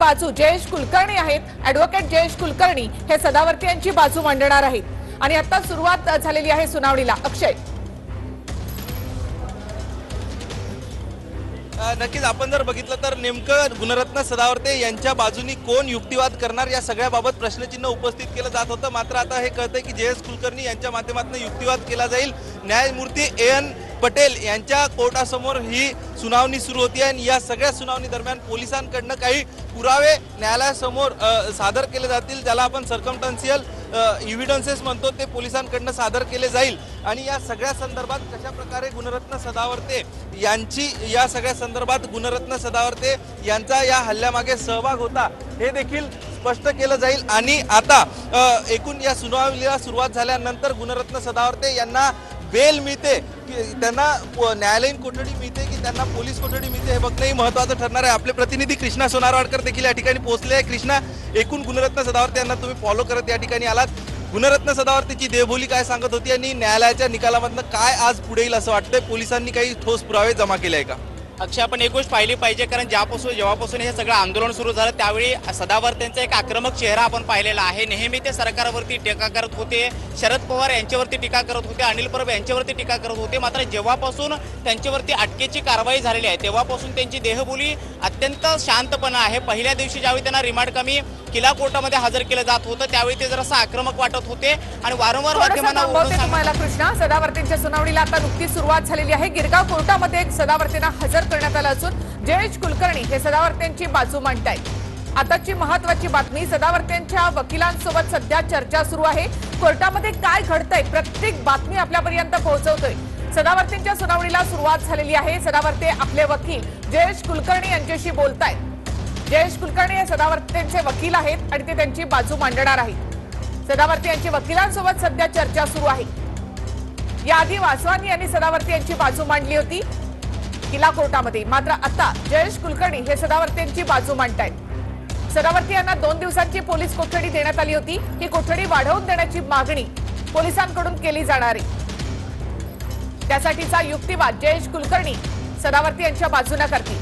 बाजू जयेश कुलकर्णी आहेत. ऍडव्होकेट जयेश कुलकर्णी हे सदावर्ती यांची बाजू मांडणार आहेत. आणि आता सुरुवात झालेली आहे सुनावणीला. अक्षय. नक्कीच आपण जर बघितलं तर नेमकं गुणरत्न सदावर्ते यांच्या बाजूनी कोण युक्तिवाद करणार या सगळ्याबाबत प्रश्नचिन्ह उपस्थित केलं जात होतं. मात्र आता हे कळतंय की जे एस कुलकर्णी यांच्या माध्यमातून युक्तिवाद केला जाईल. न्यायमूर्ती ए एन पटेल यांच्या कोर्टासमोर ही सुनावणी सुरू होती आणि या सगळ्या सुनावणी दरम्यान पोलिसांकडनं काही पुरावे न्यायालयासमोर सादर केले जातील ज्याला आपण सर्कमटन्शियल इव्हिडन्सेस म्हणतो ते पोलिसांकडनं सादर केले जाईल. आणि या सगळ्या संदर्भात कशा प्रकारे गुणरत्न सदावर्ते यांची या सगळ्या संदर्भात गुणरत्न सदावर्ते यांचा या हल्ल्यामागे सहभाग होता हे देखील स्पष्ट केलं जाईल. आणि आता एकूण या सुनावणीला सुरुवात झाल्यानंतर गुणरत्न सदावर्ते यांना बेल मिळते त्यांना न्यायालयीन कोठडी मिळते की त्यांना पोलीस कोठडी मिळते हे बघणंही महत्वाचं ठरणार आहे. आपले प्रतिनिधी कृष्णा सोनारवाडकर देखील या ठिकाणी पोहोचले आहे. कृष्णा एकूण गुणरत्न सदावर्ती यांना तुम्ही फॉलो करत या ठिकाणी आलात. गुणरत्न सदावर्तीची देवबोली काय सांगत होती आणि न्यायालयाच्या निकालामधनं काय आज पुढे येईल असं वाटतंय? पोलिसांनी काही ठोस पुरावे जमा केले आहे का? अक्षय आपण एक गोष्ट पाहिली पाहिजे कारण ज्यापासून जेव्हापासून हे सगळं आंदोलन सुरू झालं त्यावेळी सदावर्तेंचा एक आक्रमक चेहरा आपण पाहिलेला आहे. नेहमी ते सरकारवरती टीका करत होते. शरद पवार यांच्यावरती टीका करत होते. अनिल परब यांच्यावरती टीका करत होते. मात्र जेव्हापासून त्यांच्यावरती अटकेची कारवाई झालेली आहे तेव्हापासून त्यांची देहबोली अत्यंत शांतपणा आहे. पहिल्या दिवशी ज्यावेळी त्यांना रिमांड कमी किल्ला कोर्टामध्ये हजर केलं जात होतं त्यावेळी ते जरासं आक्रमक वाटत होते. आणि वारंवार माध्यमांना तुम्हाला कृष्णा. सदावर्तींच्या सुनावणीला आता नुकतीच सुरुवात झालेली आहे. गिरगाव कोर्टामध्ये सदावर्तींना हजर करण्यात आलं असून जयेश कुलकर्णी हे सदावर्त्यांची बाजू मांडतायत. आताची महत्वाची बातमी सदावर्त्यांच्या वकिलांसोबत सध्या चर्चा सुरू आहे. कोर्टामध्ये काय घडतंय प्रत्येक बातमी आपल्यापर्यंत पोहोचवतोय. सदावर्तींच्या सुनावणीला सुरुवात झालेली आहे. सदावर्ते आपले वकील जयेश कुलकर्णी यांच्याशी बोलतायत. जयेश कुलकर्णी हे सदावर्तेंचे वकील आहेत आणि ते त्यांची बाजू मांडणार आहेत. सदावर्ते यांची वकिलांसोबत सध्या चर्चा सुरू आहे. याआधी वासवानी यांनी सदावर्ती यांची बाजू मांडली होती. किला कोर्टामध्ये. मात्र आता जयेश कुलकर्णी हे सदावर्तींची बाजू मांडतायत. सदावर्ती यांना दोन दिवसांची पोलीस कोठडी देण्यात आली होती. ही कोठडी वाढवून देण्याची मागणी पोलिसांकडून केली जाणार आहे. त्यासाठीचा युक्तिवाद जयेश कुलकर्णी सदावर्ती यांच्या बाजूने करतील.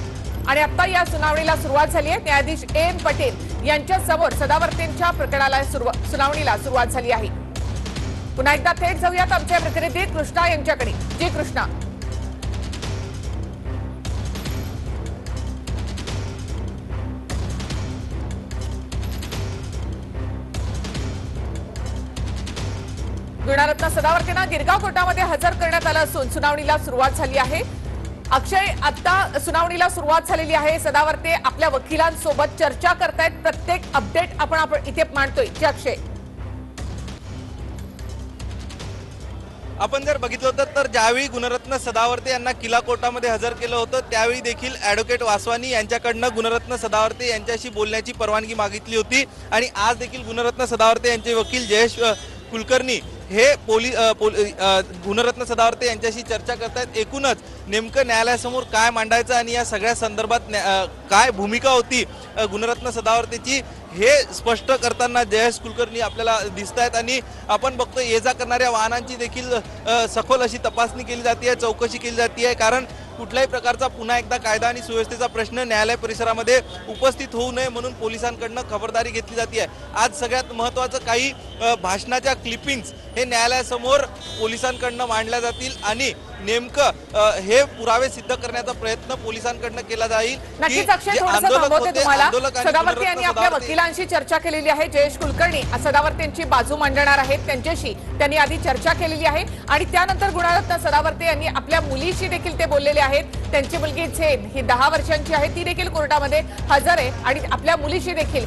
आणि आता या सुनावणीला सुरुवात झाली आहे. न्यायाधीश ए एन पटेल यांच्या समोर सदावर्तींच्या प्रकरणाला सुनावणीला सुरुवात झाली आहे. पुन्हा एकदा थेट जाऊयात आमच्या प्रतिनिधी कृष्णा यांच्याकडे. जी कृष्णा. गुणरत्न सदावर्तींना गिरगाव कोर्टामध्ये हजर करण्यात आलं असून सुनावणीला सुरुवात झाली आहे. अक्षय आता सुनावणीला सुरुवात झालेली आहे. सदावर्ते आपल्या वकिलांसोबत चर्चा करतायत. प्रत्येक अपडेट आपण आपण इथे मांडतोय. जे अक्षय. आपण जर बघितलं होतं तर ज्यावेळी गुणरत्न सदावर्ते यांना किला कोर्टामध्ये हजर केलं होतं त्यावेळी देखील ॲडव्होकेट वासवानी यांच्याकडनं गुणरत्न सदावर्ते यांच्याशी बोलण्याची परवानगी मागितली होती. आणि आज देखील गुणरत्न सदावर्ते यांचे वकील जयेश कुलकर्णी हे पोली पोल- गुणरत्न सदावर्ते यांच्याशी चर्चा करतायत. एकूणच नेमकं न्यायालयासमोर काय मांडायचं आणि या सगळ्या संदर्भात न्या- काय भूमिका होती गुणरत्न सदावर्तेची हे स्पष्ट करताना जयेश कुलकर्णी आपल्याला दिसत आहेत आणि आपण बघतो ये जा करणाऱ्या वाहनांची देखील सखोल अशी तपासणी केली जाते चौकशी केली जाते कारण कुठल्याही प्रकारचा पुन्हा एकदा कायदा आणि सुव्यवस्थेचा प्रश्न न्यायालय परिसरामध्ये उपस्थित होऊ नये म्हणून पोलिसांकडनं खबरदारी घेतली जाते आज सगळ्यात महत्त्वाचं काही भाषणाच्या क्लिपिंग्स हे न्यायालयासमोर पोलिसांकडनं मांडल्या जातील आणि नेमकं हे पुरावे सिद्ध करण्याचा प्रयत्न पोलिसांकडनं केला जाईल नक्कीच अक्षय सदावर्ती यांनी आपल्या वकिलांशी चर्चा केलेली आहे जयेश कुलकर्णी. सदावर्ती यांची बाजू मांडणार आहेत त्यांच्याशी. त्यांनी आधी चर्चा केलेली आहे आणि त्यानंतर गुणारत्न सदावर्ते यांनी आपल्या मुलीशी देखील ते बोललेले आहेत. त्यांची मुलगी झेन ही दहा वर्षांची आहे. ती देखील कोर्टामध्ये हजर आहे. आणि आपल्या मुलीशी देखील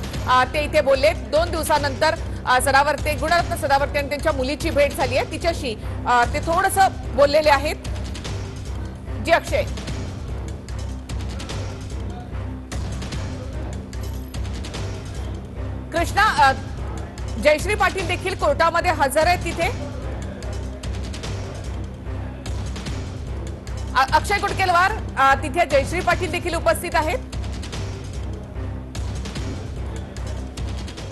ते इथे बोलले दोन दिवसानंतर सदावर्ते गुणरत्न सदावर्ते आणि त्यांच्या मुलीची भेट झाली आहे. तिच्याशी ते थोडंसं बोललेले आहेत. जी अक्षय. कृष्णा जयश्री पाटील देखील कोर्टामध्ये हजर आहेत तिथे. अक्षय कुटकेलवार तिथे जयश्री पाटील देखील उपस्थित आहेत.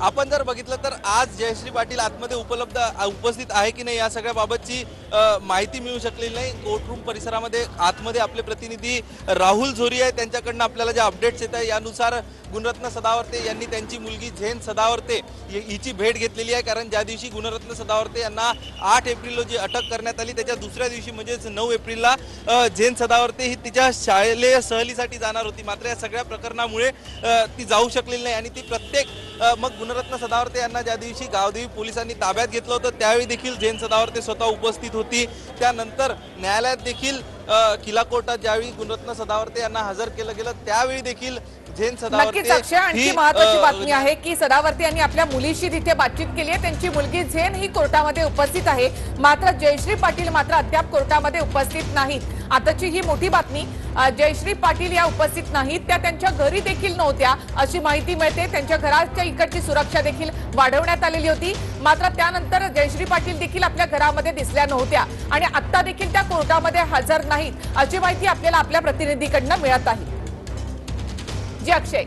आपण जर बघितलं तर आज जयश्री पाटील आतमध्ये उपलब्ध उपस्थित आहे की नाही या सगळ्या बाबतची माहिती मिळू शकलेली नाही. कोर्टरूम परिसरामध्ये आतमध्ये आपले प्रतिनिधी राहुल झोरी आहे त्यांच्याकडनं आपल्याला ज्या अपडेट्स येत आहे यानुसार गुणरत्न सदावर्ते यांनी त्यांची मुलगी झेन सदावर्ते हिची भेट घेतलेली आहे. कारण ज्या दिवशी गुणरत्न सदावर्ते यांना आठ एप्रिल रोजी अटक करण्यात आली त्याच्या दुसऱ्या दिवशी म्हणजेच नऊ एप्रिलला झेन सदावर्ते ही तिच्या शालेय सहलीसाठी जाणार होती. मात्र या सगळ्या प्रकरणामुळे ती जाऊ शकलेली नाही आणि ती प्रत्येक मग गुणरत्न सदावर्ते यांना ज्या दिवशी गावदेवी पोलिसांनी ताब्यात घेतलं होतं त्यावेळी देखील झेन सदावर्ते स्वतः उपस्थित होती. त्यानंतर न्यायालयात देखील अ, किल्ला कोर्टात ज्यावेळी गुणरत्न सदावर्ते यांना हजर केलं गेलं त्यावेळी देखील झेन नक्कीच अक्षय आणखी महत्वाची बातमी आहे की सदावर्ती यांनी आपल्या मुलीशी तिथे बातचीत केली आहे त्यांची मुलगी झेन ही कोर्टामध्ये उपस्थित आहे. मात्र जयश्री पाटील मात्र अद्याप कोर्टामध्ये उपस्थित नाहीत. आताची ही मोठी बातमी जयश्री पाटील या उपस्थित नाहीत. त्या त्यांच्या घरी देखील नव्हत्या अशी माहिती मिळते. त्यांच्या घराच्या इकडची सुरक्षा देखील वाढवण्यात आलेली होती. मात्र त्यानंतर जयश्री पाटील देखील आपल्या घरामध्ये दिसल्या नव्हत्या आणि आता देखील त्या कोर्टामध्ये हजर नाहीत. अशी माहिती आपल्याला आपल्या प्रतिनिधीकडनं मिळत आहे. जी अक्षय.